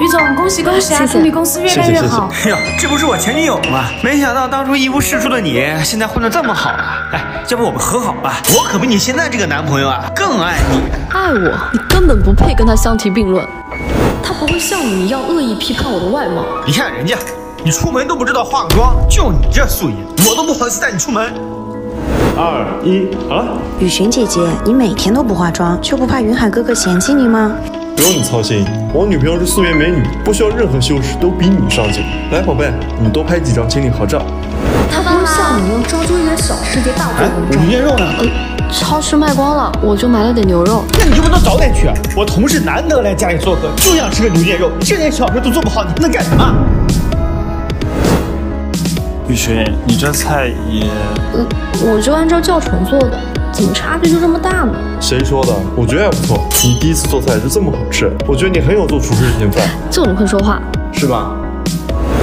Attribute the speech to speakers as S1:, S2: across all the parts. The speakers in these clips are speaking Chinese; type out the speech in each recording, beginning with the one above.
S1: 于总，恭喜恭喜啊！祝你公司越干越好。
S2: 哎呦，这不是我前女友吗？没想到当初一无是处的你，现在混得这么好啊！哎，要不我们和好吧？我可比你现在这个男朋友啊更爱你。
S3: 爱我？你根本不配跟他相提并论。他不会像你一样恶意批判我的外貌。
S2: 你看人家，你出门都不知道化个妆，就你这素颜，我都不好意思带你出门。
S4: 二一，好了。
S5: 雨荨姐姐，你每天都不化妆，就不怕云海哥哥嫌弃你吗？
S4: 不用你操心，我女朋友是素颜美女，不需要任何修饰，都比你上镜。来，宝贝，我们多拍几张情侣合照。
S3: 他不会像你一样抓住一点小事就大做文章。
S2: 牛腱肉呢？
S3: 呃，超市卖光了，我就买了点牛肉。
S2: 那你就不能早点去？我同事难得来家里做客，就想吃个牛腱肉，这点小事都做不好，你能干什么？
S4: 雨荨，你这菜也……
S3: 呃，我就按照教程做的。怎么差距就这么大呢？
S4: 谁说的？我觉得还不错。你第一次做菜就这么好吃，我觉得你很有做厨师的天分。
S3: 就你会说话，
S2: 是吧？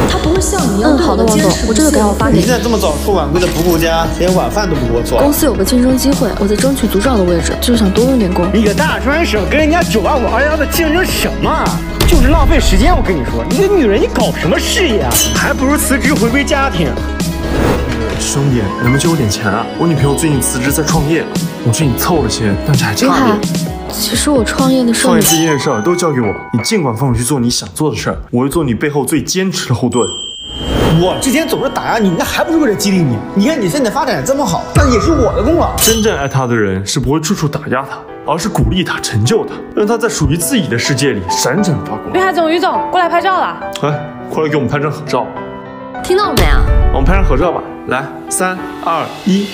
S3: 他不会像你一样。嗯，好的，王总，我这就给我发给你。
S2: 你现在这么早出晚归的不顾家，连晚饭都不给我做。
S3: 公司有个晋升机会，我在争取组长的位置，就是想多用点功。
S2: 你个大专生跟人家九八五二幺的竞争什么？就是浪费时间。我跟你说，你个女人你搞什么事业啊？还不如辞职回归家庭。
S4: 兄弟，能不能借我点钱啊？我女朋友最近辞职在创业，我劝你凑了些，但是还差点。
S3: 其实我创业的事，
S4: 创业资金的事儿都交给我，你尽管放手去做你想做的事儿，我会做你背后最坚持的后盾。
S2: 我之前总是打压你，那还不是为了激励你？你看你现在发展这么好，那也是我的功劳。
S4: 真正爱他的人是不会处处打压他，而是鼓励他、成就他，让他在属于自己的世界里闪闪发光。
S1: 于海总、于总，过来拍照了。
S4: 来，过来给我们拍张合照。
S3: 听到了没啊？
S4: 我们拍张合照吧。来，三二一。